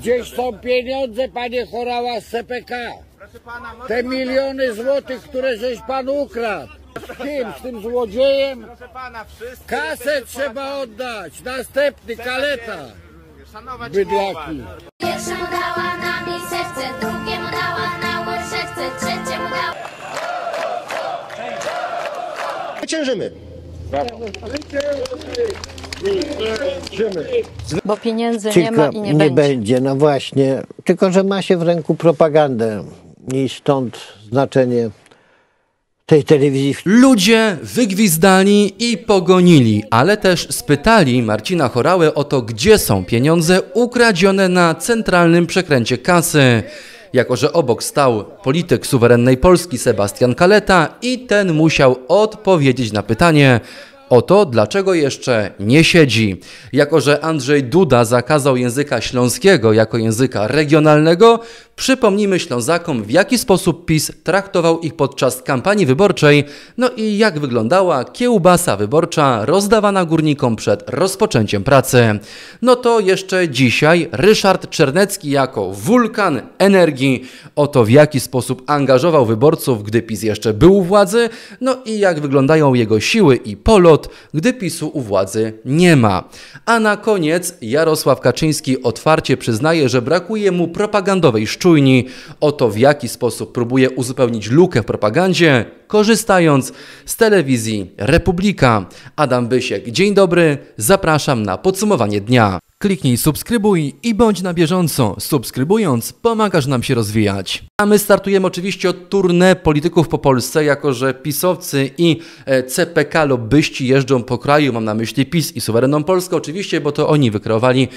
Gdzieś są pieniądze, panie Chorała z CPK. Proszę pana, może Te miliony złotych, które żeś pan ukradł. Z kim? Z tym złodziejem? Proszę pana, wszyscy... Kasę trzeba oddać. Następny, kaleta. Bydlaki. Pierwszemu dała na miseczce, drugiemu dała na łyżeczce, trzeciemu dała... Zwyciężymy. Bo pieniędzy nie ma Tylko i nie, będzie. no właśnie. Tylko, że ma się w ręku propagandę i stąd znaczenie tej telewizji Ludzie wygwizdali i pogonili, ale też spytali Marcina Chorałę o to, gdzie są pieniądze ukradzione na centralnym przekręcie kasy. Jako, że obok stał polityk suwerennej Polski Sebastian Kaleta i ten musiał odpowiedzieć na pytanie o to, dlaczego jeszcze nie siedzi. Jako, że Andrzej Duda zakazał języka śląskiego jako języka regionalnego, przypomnijmy Ślązakom, w jaki sposób PiS traktował ich podczas kampanii wyborczej, no i jak wyglądała kiełbasa wyborcza rozdawana górnikom przed rozpoczęciem pracy. No to jeszcze dzisiaj Ryszard Czernecki jako wulkan energii o to, w jaki sposób angażował wyborców, gdy PiS jeszcze był u władzy, no i jak wyglądają jego siły i polot, gdy PiSu u władzy nie ma. A na koniec Jarosław Kaczyński otwarcie przyznaje, że brakuje mu propagandowej szczujni o to, w jaki sposób próbuje uzupełnić lukę w propagandzie, korzystając z telewizji Republika. Adam Bysiek, dzień dobry, zapraszam na podsumowanie dnia. Kliknij subskrybuj i bądź na bieżąco. Subskrybując, pomagasz nam się rozwijać. A my startujemy oczywiście od tournée polityków po Polsce, jako że pisowcy i e, CPK lobbyści jeżdżą po kraju, mam na myśli PiS i suwerenną Polskę oczywiście, bo to oni wykreowali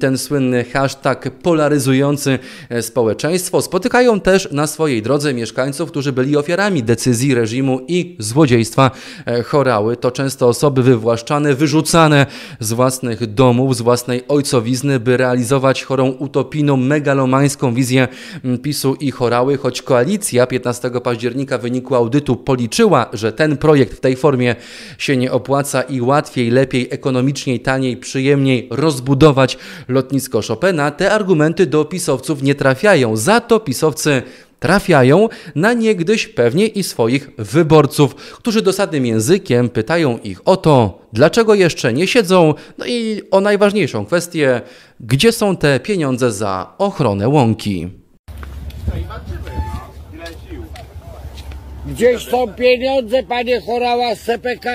ten słynny hashtag polaryzujący e, społeczeństwo. Spotykają też na swojej drodze mieszkańców, którzy byli ofiarami decyzji reżimu i złodziejstwa e, chorały. To często osoby wywłaszczane, wyrzucane z własnych domów, z własnej ojcowizny, by realizować chorą utopijną, megalomańską wizję mm, PiSu i chorały, choć koalicja 15 października w wyniku audytu policzyła, że ten projekt w tej formie się nie opłaca i łatwiej, lepiej, ekonomiczniej, taniej, przyjemniej rozbudować lotnisko Chopina, te argumenty do pisowców nie trafiają. Za to pisowcy trafiają na niegdyś pewnie i swoich wyborców, którzy dosadnym językiem pytają ich o to, dlaczego jeszcze nie siedzą, no i o najważniejszą kwestię, gdzie są te pieniądze za ochronę łąki. Gdzieś są pieniądze, panie Chorała z CPK.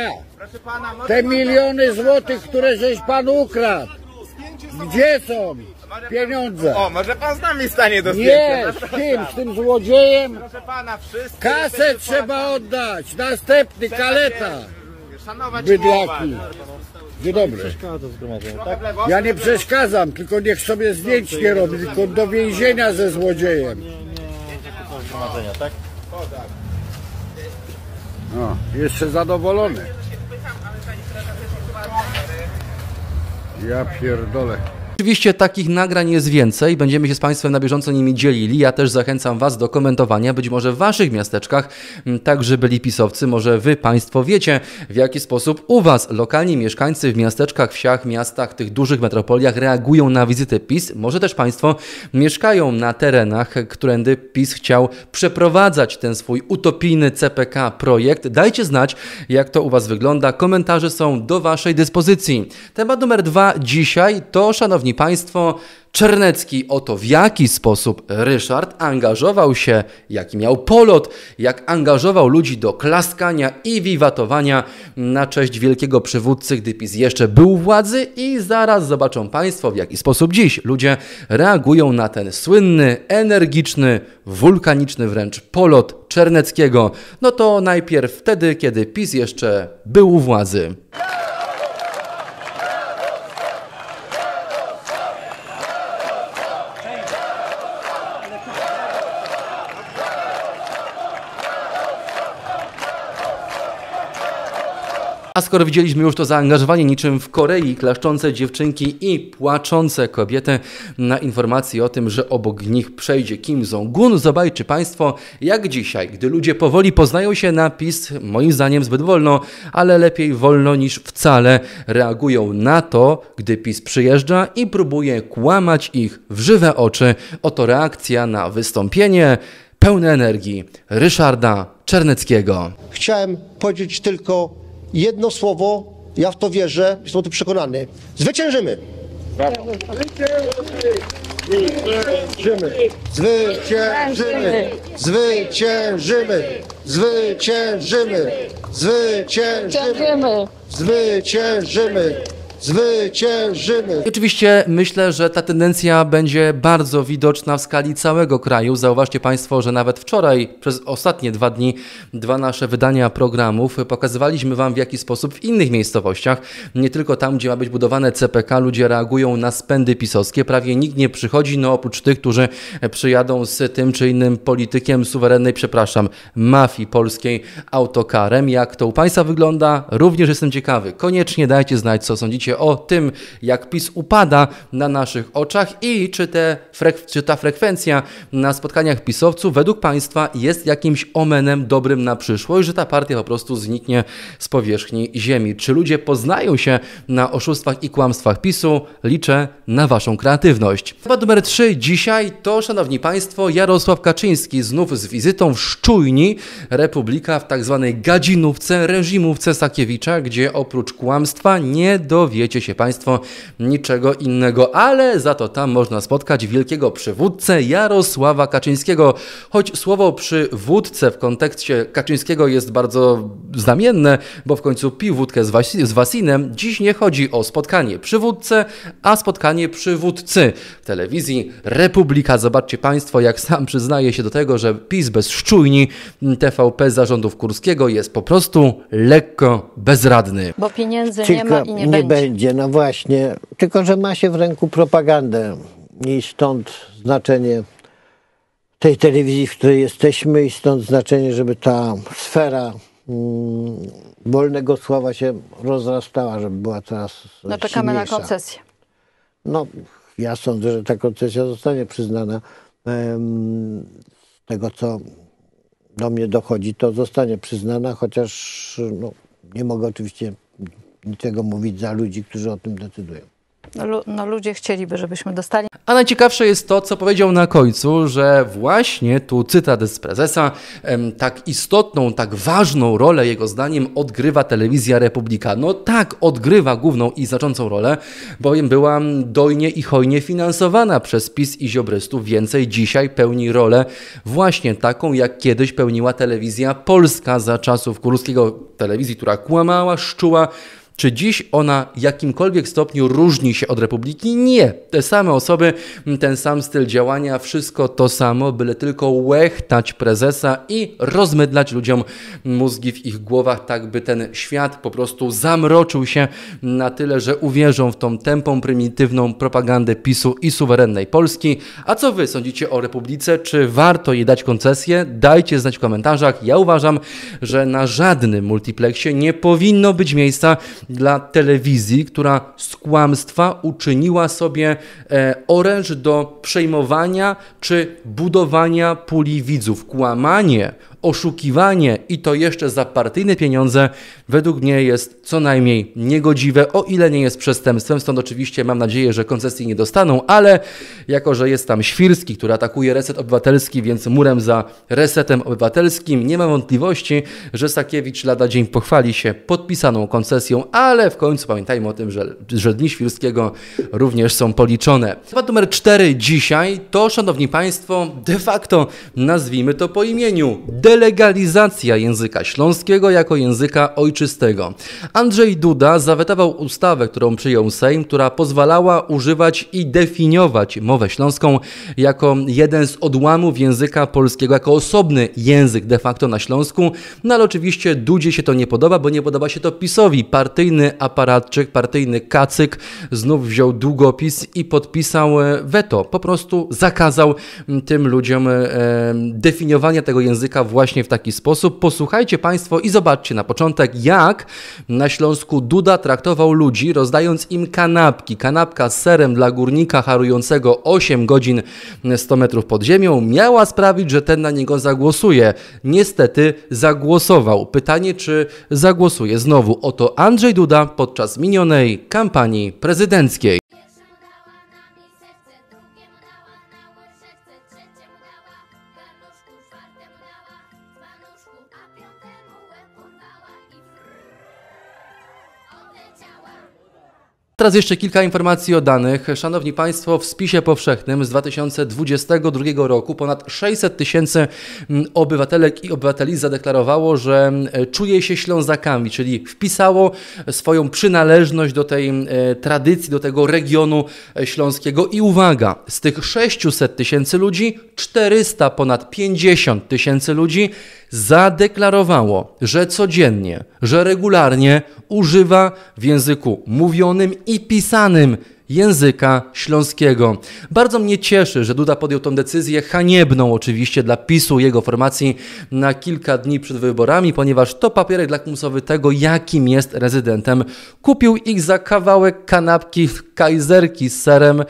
Te miliony złotych, które żeś pan ukradł. Gdzie są pieniądze? O, może pan z nami stanie do Nie, z kim? Z tym złodziejem? Proszę pana, wszyscy... Kasę trzeba oddać. Następny, kaleta. Szanować Bydlaki. Dzień dobry. Lewo. Ja nie przeszkadzam, tylko niech sobie zdjęć nie robi, tylko do więzienia ze złodziejem. No, jeszcze zadowolony. Ja pierdolę. Oczywiście takich nagrań jest więcej, będziemy się z Państwem na bieżąco nimi dzielili. Ja też zachęcam Was do komentowania, być może w Waszych miasteczkach także byli pisowcy, może Wy Państwo wiecie, w jaki sposób u Was lokalni mieszkańcy w miasteczkach, wsiach, miastach, tych dużych metropoliach reagują na wizytę PiS. Może też Państwo mieszkają na terenach, którędy PiS chciał przeprowadzać ten swój utopijny CPK projekt. Dajcie znać, jak to u Was wygląda. Komentarze są do Waszej dyspozycji. Temat numer dwa dzisiaj to, Szanowni Państwo, Czernecki o to, w jaki sposób Ryszard angażował się, jaki miał polot, jak angażował ludzi do klaskania i wiwatowania na cześć wielkiego przywódcy, gdy PiS jeszcze był władzy i zaraz zobaczą Państwo, w jaki sposób dziś ludzie reagują na ten słynny, energiczny, wulkaniczny wręcz polot Czerneckiego. No to najpierw wtedy, kiedy PiS jeszcze był u władzy. A skoro widzieliśmy już to zaangażowanie niczym w Korei, klaszczące dziewczynki i płaczące kobiety na informacji o tym, że obok nich przejdzie Kim Jong-un, zobaczcie Państwo, jak dzisiaj, gdy ludzie powoli poznają się na PiS, moim zdaniem zbyt wolno, ale lepiej wolno niż wcale, reagują na to, gdy PiS przyjeżdża i próbuje kłamać ich w żywe oczy. Oto reakcja na wystąpienie pełne energii Ryszarda Czerneckiego. Chciałem powiedzieć tylko jedno słowo, ja w to wierzę, jestem o tym przekonany. Zwyciężymy! Zwyciężymy! Zwyciężymy! Zwyciężymy! Zwyciężymy! Zwyciężymy! Zwyciężymy! I Oczywiście myślę, że ta tendencja będzie bardzo widoczna w skali całego kraju. Zauważcie Państwo, że nawet wczoraj, przez ostatnie dwa dni, dwa nasze wydania programów, pokazywaliśmy Wam w jaki sposób w innych miejscowościach, nie tylko tam, gdzie ma być budowane CPK, ludzie reagują na spędy pisowskie. Prawie nikt nie przychodzi, no oprócz tych, którzy przyjadą z tym czy innym politykiem suwerennej, przepraszam, mafii polskiej autokarem. Jak to u Państwa wygląda? Również jestem ciekawy. Koniecznie dajcie znać, co sądzicie o tym, jak PiS upada na naszych oczach i czy, te frek- czy ta frekwencja na spotkaniach pisowców według Państwa jest jakimś omenem dobrym na przyszłość, że ta partia po prostu zniknie z powierzchni ziemi. Czy ludzie poznają się na oszustwach i kłamstwach PiSu? Liczę na Waszą kreatywność. Temat numer 3 dzisiaj to, Szanowni Państwo, Jarosław Kaczyński znów z wizytą w Szczujni, Republika w tak zwanej gadzinówce, reżimówce Sakiewicza, gdzie oprócz kłamstwa nie dowiecie się Państwo niczego innego, ale za to tam można spotkać wielkiego przywódcę Jarosława Kaczyńskiego. Choć słowo przywódcę w kontekście Kaczyńskiego jest bardzo znamienne, bo w końcu pił wódkę z, Wasi- z Wasinem, dziś nie chodzi o spotkanie przywódcę, a spotkanie przywódcy. W telewizji Republika, zobaczcie Państwo, jak sam przyznaje się do tego, że PiS bez szczujni TVP zarządów Kurskiego jest po prostu lekko bezradny. Bo pieniędzy nie Tylko ma i nie, będzie. No właśnie. Tylko, że ma się w ręku propagandę i stąd znaczenie tej telewizji, w której jesteśmy i stąd znaczenie, żeby ta sfera mm, wolnego słowa się rozrastała, żeby była coraz No czekamy na silniejsza. koncesję. No, ja sądzę, że ta koncesja zostanie przyznana. Em, Z tego, co do mnie dochodzi, to zostanie przyznana, chociaż no, nie mogę oczywiście niczego mówić za ludzi, którzy o tym decydują. No, no ludzie chcieliby, żebyśmy dostali. A najciekawsze jest to, co powiedział na końcu, że właśnie tu cytat z prezesa, tak istotną, tak ważną rolę jego zdaniem odgrywa telewizja Republika. No tak, odgrywa główną i znaczącą rolę, bowiem była dojnie i hojnie finansowana przez PiS i ziobrystów. Więcej dzisiaj pełni rolę właśnie taką, jak kiedyś pełniła telewizja polska za czasów Kurskiego, telewizji, która kłamała, szczuła, czy dziś ona w jakimkolwiek stopniu różni się od Republiki? Nie. Te same osoby, ten sam styl działania, wszystko to samo, byle tylko łechtać prezesa i rozmydlać ludziom mózgi w ich głowach, tak by ten świat po prostu zamroczył się na tyle, że uwierzą w tą tępą, prymitywną propagandę PiSu i suwerennej Polski. A co wy sądzicie o Republice? Czy warto jej dać koncesję? Dajcie znać w komentarzach. Ja uważam, że na żadnym multiplexie nie powinno być miejsca dla telewizji, która z kłamstwa uczyniła sobie e, oręż do przejmowania czy budowania puli widzów. Kłamanie, oszukiwanie i to jeszcze za partyjne pieniądze według mnie jest co najmniej niegodziwe, o ile nie jest przestępstwem. Stąd oczywiście mam nadzieję, że koncesji nie dostaną, ale jako, że jest tam Świrski, który atakuje reset obywatelski, więc murem za resetem obywatelskim, nie ma wątpliwości, że Sakiewicz lada dzień pochwali się podpisaną koncesją, ale w końcu pamiętajmy o tym, że, że dni Świrskiego również są policzone. Temat numer 4 dzisiaj to, szanowni państwo, de facto nazwijmy to po imieniu delegalizacja języka śląskiego jako języka ojczystego. Andrzej Duda zawetował ustawę, którą przyjął Sejm, która pozwalała używać i definiować mowę śląską jako jeden z odłamów języka polskiego, jako osobny język de facto na Śląsku. No ale oczywiście Dudzie się to nie podoba, bo nie podoba się to PiSowi. Partyjny aparatczyk, partyjny kacyk znów wziął długopis i podpisał e, weto. Po prostu zakazał m, tym ludziom e, definiowania tego języka właśnie właśnie w taki sposób. Posłuchajcie Państwo i zobaczcie na początek, jak na Śląsku Duda traktował ludzi, rozdając im kanapki. Kanapka z serem dla górnika harującego 8 godzin 100 metrów pod ziemią miała sprawić, że ten na niego zagłosuje. Niestety zagłosował. Pytanie, czy zagłosuje znowu. Oto Andrzej Duda podczas minionej kampanii prezydenckiej. Teraz jeszcze kilka informacji o danych. Szanowni Państwo, w spisie powszechnym z 2022 roku ponad 600 tysięcy mm, obywatelek i obywateli zadeklarowało, że mm, czuje się Ślązakami, czyli wpisało swoją przynależność do tej mm, e, tradycji, do tego regionu e, śląskiego. I uwaga, z tych 600 tysięcy ludzi, 400 ponad 50 tysięcy ludzi zadeklarowało, że codziennie, że regularnie używa w języku mówionym i pisanym języka śląskiego. Bardzo mnie cieszy, że Duda podjął tę decyzję haniebną oczywiście dla PiSu jego formacji na kilka dni przed wyborami, ponieważ to papierek lakmusowy tego, jakim jest rezydentem. Kupił ich za kawałek kanapki kajzerki z serem,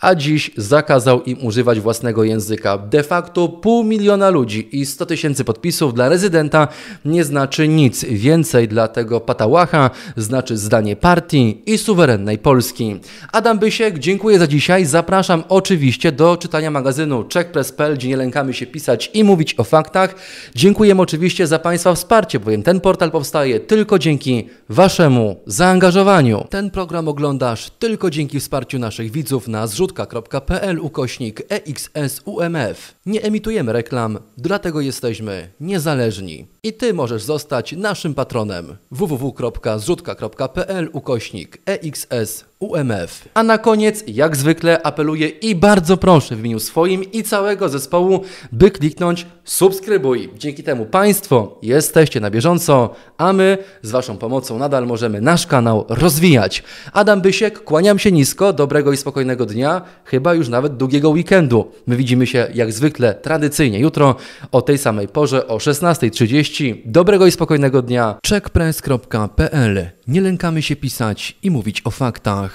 a dziś zakazał im używać własnego języka. De facto pół miliona ludzi i 100 tysięcy podpisów dla rezydenta nie znaczy nic. Więcej dla tego patałacha znaczy zdanie partii i suwerennej Polski. Adam Bysiek, dziękuję za dzisiaj. Zapraszam oczywiście do czytania magazynu czekpress.pl, gdzie nie lękamy się pisać i mówić o faktach. Dziękujemy oczywiście za Państwa wsparcie, bowiem ten portal powstaje tylko dzięki Waszemu zaangażowaniu. Ten program oglądasz tylko dzięki wsparciu naszych widzów na zrzutka.pl ukośnik EXSUMF. Nie emitujemy reklam, dlatego jesteśmy niezależni. I Ty możesz zostać naszym patronem www.zrzutka.pl ukośnik E EXSUMF. A na koniec, jak zwykle, apeluję i bardzo proszę w imieniu swoim i całego zespołu, by kliknąć subskrybuj. Dzięki temu Państwo jesteście na bieżąco, a my z Waszą pomocą nadal możemy nasz kanał rozwijać. Adam Bysiek, kłaniam się nisko, dobrego i spokojnego dnia, chyba już nawet długiego weekendu. My widzimy się jak zwykle tradycyjnie jutro o tej samej porze o 16.30. Dobrego i spokojnego dnia. checkpress.pl Nie lękamy się pisać i mówić o faktach.